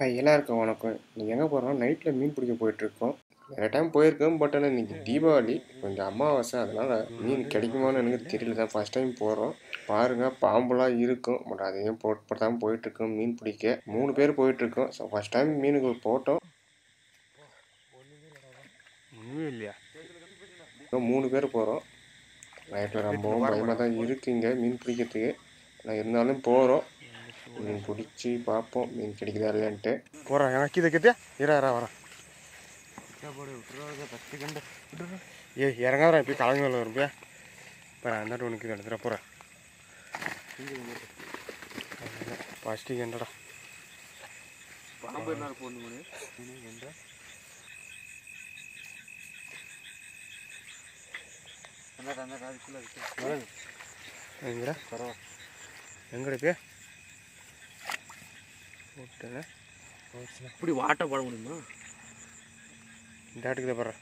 Hi எல்லாருக்கும் வணக்கம். நீங்கள் எங்கே போகிறோம் நைட்டில் மீன் பிடிக்க போயிட்டுருக்கோம். நிறைய டைம் போயிருக்கோம் பட் ஆனால் இன்றைக்கி தீபாவளி. கொஞ்சம் அமாவாசை அதனால் மீன் கிடைக்குமான்னு எனக்கு தெரியல தான் ஃபஸ்ட் டைம் போகிறோம் பாருங்கள் பாம்புலாம் இருக்கும் பட் அதையும் போட்டு தான் போயிட்டுருக்கோம் மீன் பிடிக்க. மூணு பேர் போயிட்டுருக்கோம். ஸோ ஃபஸ்ட் டைம் மீனுக்கு போட்டோம். இல்லையா? மூணு பேர் போகிறோம் நைட்டில் ரொம்பவும் பயமாக தான் இருக்குங்க மீன் பிடிக்கிறதுக்கு. ஆனால் இருந்தாலும் போகிறோம் மீன் பிடிச்சி பார்ப்போம் மீன் கிடைக்குதா இல்லைன்ட்டு போகிறேன் எனக்கு இதை கத்தியா இரா இரா வரேன் ஏ இறங்காதான் இப்போ கலங்க வேலை வரும்பியா இப்போ அந்த உனக்கு எடுத்துகிற போகிறேன் ஃபஸ்ட்டு என்னடா பாம்பு என்ன பொண்ணு அந்த காலத்தில் இருக்கு எங்கடா பரவாயில்ல. எங்கடா இப்போ போட்டேன் இப்படி வாட்ட போட முடியுமா? இந்த ஆட்டுக்கு தான் போடுறேன்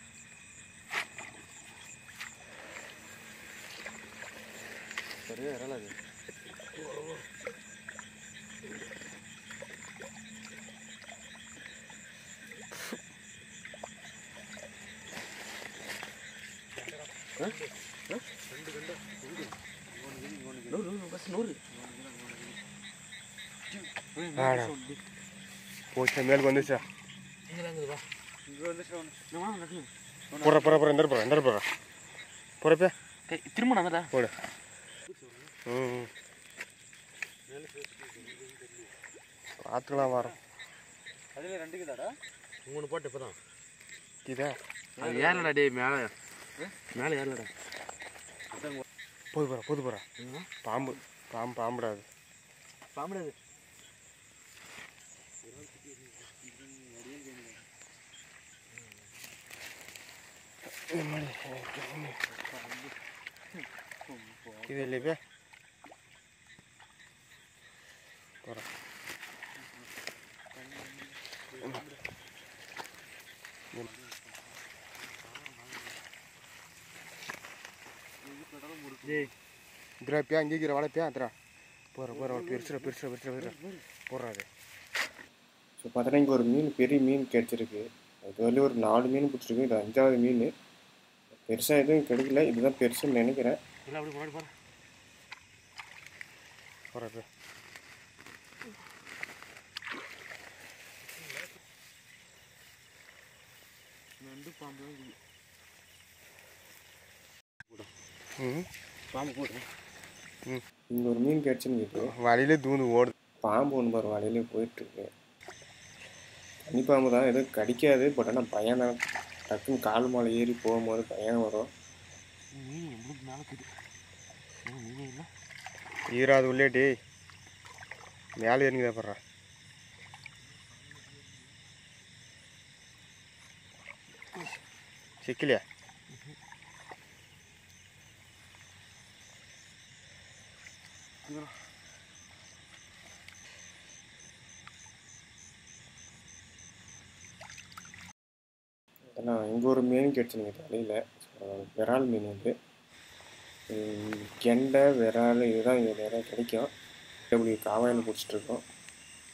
சரியா வரல அது. ஆடா போச்சு மேலுக்கு வந்துச்சா போடுற போகிற போகிற எந்த போகிற எந்த போகிற போகிறப்ப திரும்ப போடு பார்த்துக்கலாம் வரோம் அதில் மூணு போட்டு இப்போ தான் இதா அது ஏறலடா டேய் மேலே மேலே ஏறலடா போது போகிறா போது போகிறா பாம்பு பாம்பு பாம்புடாது பாம்புடாது இது இல்லையே போகிறேன் டேய் இதுரா பியா இங்கே இருக்கிற வாழை பியா அதுரா போகிற போகிற பெருசுரா பெருசுரா பெருசுரா பெருசுரா போடுறாரு ஸோ பார்த்தீங்கன்னா இங்கே ஒரு மீன் பெரிய மீன் கிடச்சிருக்கு இது வரையும் ஒரு நாலு மீன் பிடிச்சிருக்கு இது அஞ்சாவது மீன் பெருசாக எதுவும் கிடைக்கல. இதுதான் பெருசுன்னு நினைக்கிறேன். நண்டு பாம்பு தான் இருக்குது. ம். பாம்பு இங்கே ஒரு மீன் கிடச்சுன்னு இருக்குது வழியிலே தூந்து ஓடுது பாம்பு ஒன்று பாரு வலையிலே போயிட்டுருக்கு தனி பாம்பு தான். எதுவும் கடிக்காது பட் ஆனால் பயம் தான் டக்குன்னு கால் மேலே ஏறி போகும்போது பயம் வரும். மீன் எங்களுக்கு மேலே இருக்குது மீனே இல்லை ஈராது உள்ளே டேய். மேலே ஏறிங்கதா போடுறா சிக்கலையா ஏன்னா மீன் கிடச்சுன்னு வலையில் விரால் மீன் வந்து கெண்டை விரால் இதுதான் இங்கே நிறைய கிடைக்கும். இப்படி காவாயில் பிடிச்சிட்ருக்கோம்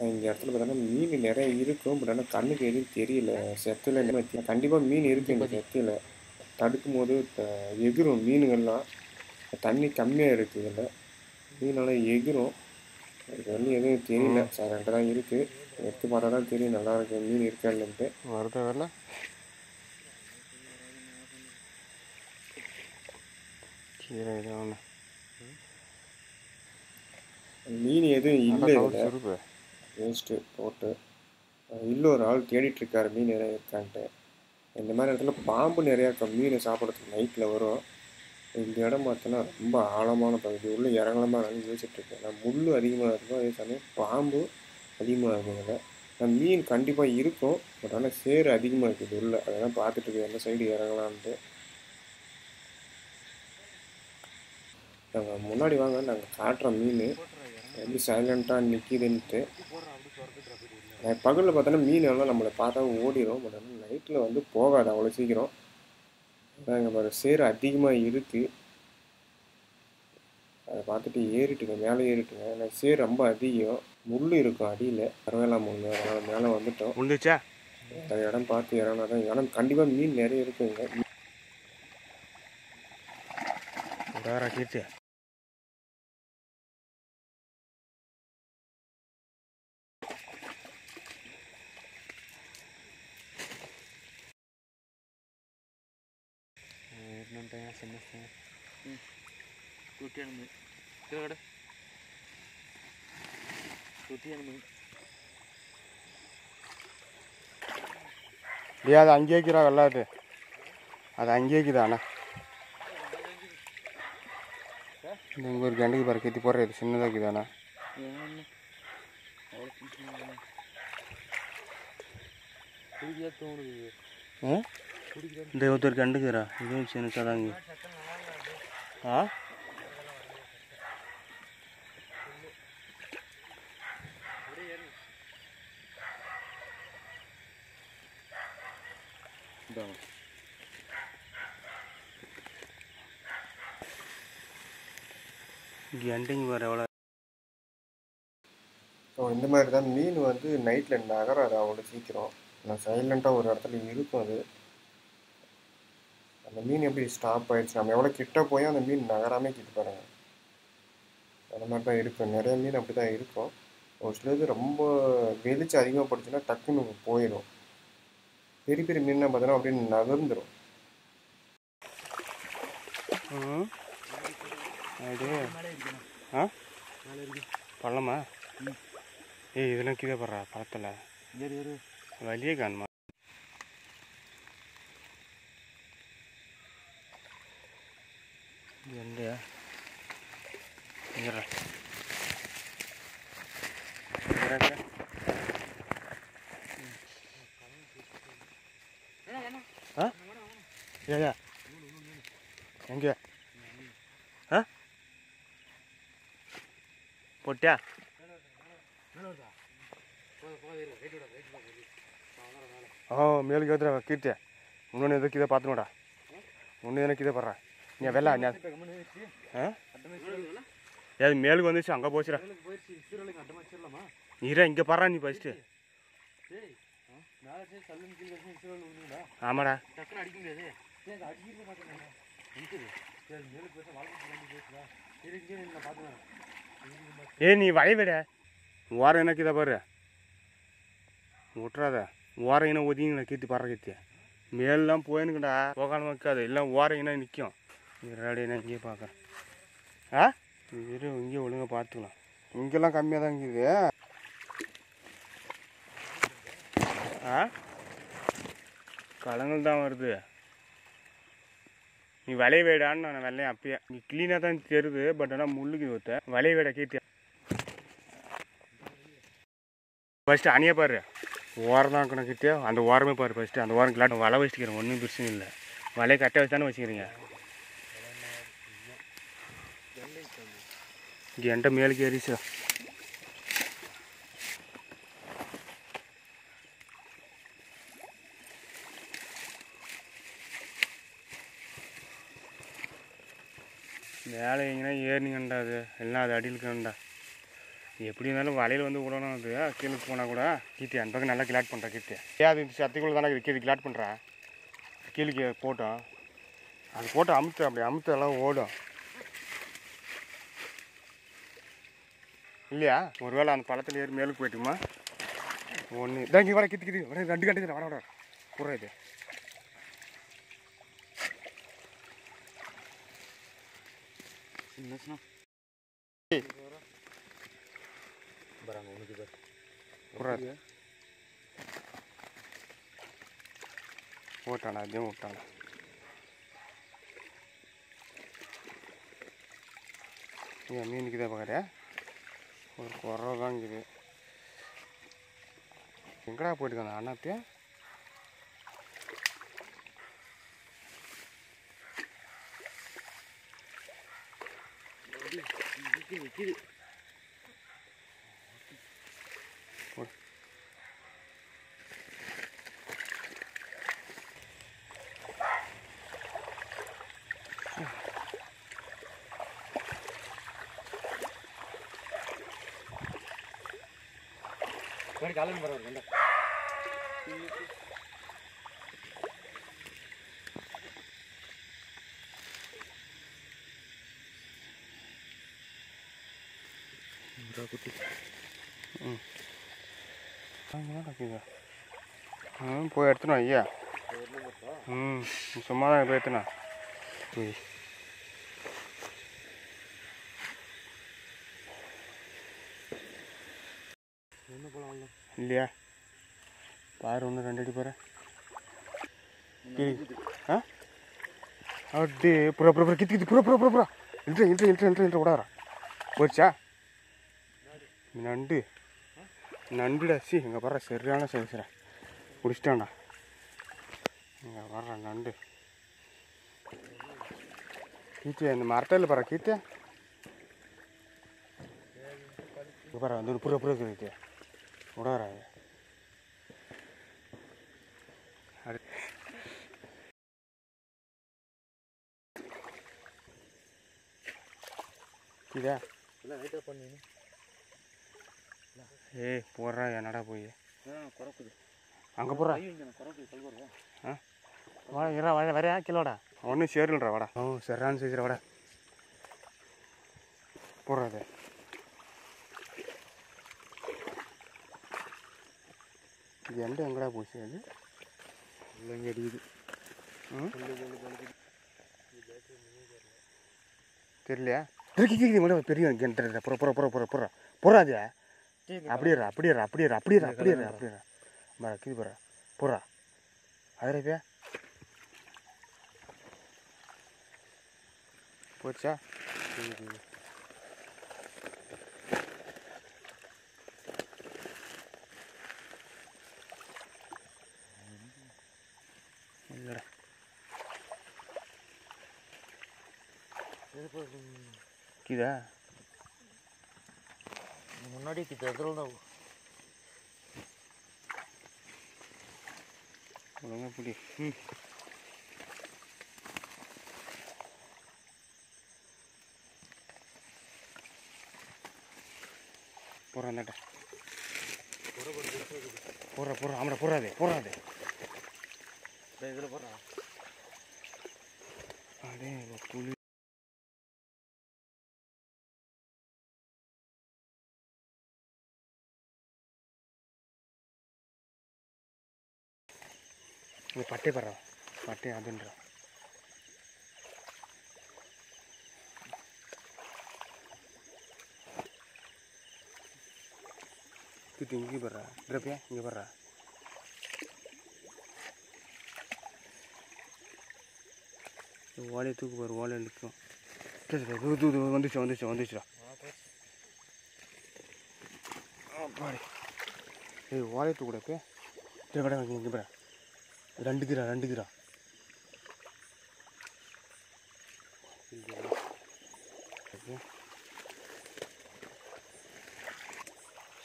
இந்த இடத்துல பார்த்தோன்னா மீன் நிறைய இருக்கும். பட் ஆனால் கண்ணுக்கு எதுவும் தெரியல. செத்தில் கண்டிப்பாக மீன் இருக்குது இந்த செத்தில். தடுக்கும் போது எகிரும் மீனுங்கள்லாம் தண்ணி கம்மியாக இருக்குது இதில். மீனெல்லாம் எகிரும். அதுக்கு வந்து எதுவும் தெரியல. சைலண்ட்டாக தான் இருக்குது எடுத்து பார்த்தா தான் தெரியும். நல்லா இருக்கு. மீன் இருக்கா இல்லைன்ட்டு. வருதா வரல கீரை மீன் எதுவும் இல்லை வேஸ்ட்டு போட்டு இல்லை ஒரு ஆள் தேடிட்டு இருக்காரு மீன் நிறைய இருக்கான்ட்டு. இந்த மாதிரி இடத்துல பாம்பு நிறையா இருக்கும். மீனை சாப்பிட்றதுக்கு நைட்டில் வரும். இந்த இடம் பார்த்தோன்னா ரொம்ப ஆழமான பகுதி. உள்ளே இறங்கலாமா நான் யோசிச்சுட்டு இருக்கேன். நான் முள் அதிகமாக இருக்கும். அதே சமயம் பாம்பு அதிகமாக இருக்கும் இதில். நான் மீன் கண்டிப்பாக இருக்கும். பட் ஆனால் சேறு அதிகமாக இருக்குது உள்ள. அதெல்லாம் பார்த்துட்டு இருக்கேன் எந்த சைடு இறங்கலான்ட்டு. நாங்கள் முன்னாடி வாங்க நாங்கள் காட்டுறோம் மீன். எப்படி சைலண்ட்டாக நிற்கிதுன்ட்டு பகலில் பார்த்தோன்னா மீன் எல்லாம் நம்மளை பார்த்தா ஓடிடும் பட் ஆனால் நைட்டில் வந்து போகாது அவ்வளோ சீக்கிரம். அதான் இங்கே பாரு சேறு அதிகமாக இருக்குது அதை பார்த்துட்டு ஏறிட்டுங்க மேலே ஏறிட்டுங்க. ஏன்னா சேறு ரொம்ப அதிகம். முள் இருக்கும் அடியில். கருவேலா முள் அதனால் மேலே வந்துட்டோம். உண்டுச்சா? அந்த இடம் பார்த்து இறங்கினா தான் இடம் கண்டிப்பாக மீன் நிறைய இருக்குங்க. ನೂಟಿಯನ್ನು ಕೆಳಗಡೆ ನೂಟಿಯನ್ನು டே அது அங்கேயே வைக்கிறா வெள்ளாட்டு அது அங்கேயே வைக்குதாண்ணா நீங்கள் ஒரு கண்டுக்கு பாரு கெத்தி போடுறது சின்னதாக இருக்குதாண்ணா இந்த ஒருத்தர் கண்டுக்குறா இதுவும் சின்னதாக ஆ தான் இங்கே கண்டிங்க பாரு எவ்வளோ ஸோ இந்த மாதிரி தான் மீன் வந்து நைட்டில் நகராது அவ்வளோ சீக்கிரம். நான் சைலண்ட்டாக ஒரு இடத்துல இருக்கும் அது. அந்த மீன் எப்படி ஸ்டாப் ஆயிடுச்சு? நம்ம எவ்வளோ கிட்ட போய் அந்த மீன் நகராமே கிட்ட பாருங்க. அந்த மாதிரி தான் இருக்கும். நிறைய மீன் அப்படி தான் இருக்கும். ஒரு சிலது ரொம்ப வெளிச்சு அதிகமாக படுச்சுன்னா டக்குன்னு போயிடும். பெரிய பெரிய மீன்லாம் பார்த்தோன்னா அப்படியே நகர்ந்துடும் ம். ஆ? பள்ளமா? ஏய் இதெல்லாம் கீழே போடுறா பழத்தில் வழியே காணுமா? எங்கயா இங்கே இங்கடா, இங்கடா. ஆ ஏயா எங்க ஆ போட்டியா ஆ மேலுக்கு ஏற்றுறா கீர்த்தி. இன்னொன்று எதுக்கு இதை பார்த்துனோடா ஒன்று எனக்கு இதை படுறேன் நீ வெள்ளா நீ ஆ? ஏது மேலுக்கு வந்துச்சு அங்கே போச்சுடா. நீரா இங்கே படுறா நீ ஃபஸ்ட்டு ஆமாடா. டக்குன்னு அடிக்க ஏய் நீ வளைவிட ஓரம் என்ன கீதா பாரு? விட்றாத ஓரம் இனம் ஒதுங்கின கீர்த்தி பாரு கீர்த்தி மேலாம் போயினுக்குடா. போகாமல் வைக்காது எல்லாம் ஓரம் இனம் நிற்கும் இருடாடி நான் இங்கேயே பார்க்குறேன் ஆ? இரு இங்கே ஒழுங்காக பார்த்துக்கலாம் இங்கெல்லாம் கம்மியாக தான் இருக்குது. ஆ? கலங்கள் தான் வருது. நீ வளைய வேடான்னு நான் வெள்ளையும் அப்பயே. நீ க்ளீனாக தான் தெரியுது பட் ஆனால் முள்ளுக்கு ஒத்த. வலை வேட கீர்த்தி ஃபஸ்ட்டு அணியை பாரு. ஓரம் தான் கணக்கிட்டே அந்த ஓரமே பாரு ஃபஸ்ட்டு அந்த ஓரம் கிளாட் வலை வச்சுக்கிறேன் ஒன்றும் பிரச்சனை இல்லை. வலையை கட்ட வச்சு தானே வச்சுக்கிறீங்க. இங்கே என்கிட்ட மேலுக்கு ஏறிச்சா? வேலை எங்கன்னா ஏறினீங்கண்டா அது? எல்லாம் அது அடியில் கண்டா எப்படி இருந்தாலும் வலையில் வந்து விடணும் அது. கீழே போனால் கூட கீர்த்தி அந்த பக்கம் நல்லா கிளாட் பண்ணுறா கீர்த்தி. ஏன் அது இந்த சத்திக்குள்ள தானே கீழே கிளாட் பண்ணுறா கீழே போட்டோம் அது போட்டு அமுத்து அப்படி அமுத்து எல்லாம் ஓடும். இல்லையா? ஒருவேளை அந்த பழத்தில் ஏறி மேலுக்கு போயிட்டுமா? ஒன்று இதான் இங்கே வர கித்து கித்து ரெண்டு கண்டு வர வர புறா இது. என்னச்சுன்னா பராங்க உனக்கு பேர் புறா இது ஓட்டானா அதையும் விட்டானா ஏன் மீனுக்கு தான் பார்க்குற ஒரு குறை தான் இருக்குது எங்கடா போயிட்டுருக்காங்க அண்ணாத்தியா நிற்கிது காலையில் வர காலையில் பரவாயில்ல குட்டி ம். ம் போய் எடுத்துனோம் ஐயா ம் சும்மா தான் போய் எடுத்துனா போய். இல்லையா? பாரு ஒன்று ரெண்டு அடி பாரு ஆ? அப்படி புறா புறா புறா கித்து கித்து புறா புறா புறா புறா. இல்ட்ரு இல்ட்ரு இல்ட்ரு இல்ட்ரு இல்ட்ரு விடாரா போயிடுச்சா? நண்டு. நண்டுடா சி இங்கே வர்ற சரியான சைஸ்ரா பிடிச்சிட்டான்டா இங்கே வர்ற நண்டு. கீத்தியா இந்த மரத்தில் பாரு கீத்தியா இங்கே பாரு வந்து புற புற கீத்தியா விடாரா அது இதா இல்லை லைட்டாக பண்ணி ஏய் போடுறா என்னடா போய்? குறக்குது. அங்கே போடுறா. ஆ? வா இரா வர வரையா? கிலோடா ஒன்றும் சேருல்றா வாடா. ஓ சரியான சைஸ்ரா வாடா. போடுறா அது இது எந்த எங்கடா போச்சு அது? இல்லைங்க அடிக்குது. தெரியலையா? கேக்குது மேடம் பெரிய புற புற புற புற புற புறாது அப்படியே இரு, அப்படியே இரு, அப்படியே இரு, அப்படியே இரு, அப்படியே இரு, அப்படியே இரு. பாரு கிது புறா புறா அதிரப்பியா போச்சா? இல்லைடா கிதா ஒழுங்கா பிடி ம் போடுறா இந்தாட்ட போடுற போடுற ஆமாடா போடுறாதே போடுறாதே இதில் போடுறா அடே புளி இது பட்டை பறவை பட்டை அதுன்ற. தூத்தி இங்கே போடுறா. இதில் இங்கே போடுறா. ஓலையை தூக்கு போகிற ஓலை நிற்கும் சரி சரி தூ தூ வந்துச்சு வந்துச்சு வந்துச்சுடா பாடி ஏய் ஓலையை தூக்குடா இப்போ சரி இங்கே போகிறேன் ரெண்டு கிரா ரெண்டு கிரா.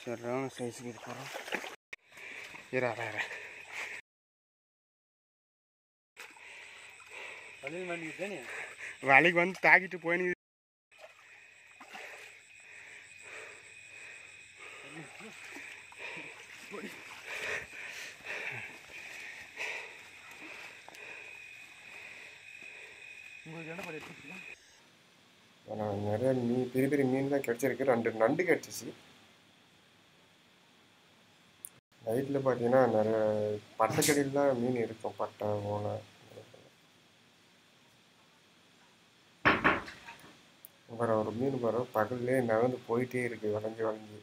சரியான சைஸுக்கு இது போகிறோம் இரா இரா தானே? வேலைக்கு வந்து தாக்கிட்டு போய் உங்களுக்கு என்ன பண்ணி எடுத்துக்கலாம் ஆனால் நிறைய மீன் பெரிய பெரிய மீன் தான் கிடச்சிருக்கு. ரெண்டு நண்டு கிடச்சிச்சு. நைட்டில் பார்த்தீங்கன்னா நிறைய பட்டைக்கடியில் தான் மீன் இருக்கும். பட்டை ஓலை வர ஒரு மீன் வர பகல்லே நகர்ந்து போயிட்டே இருக்கு. வளைஞ்சு வளைஞ்சு.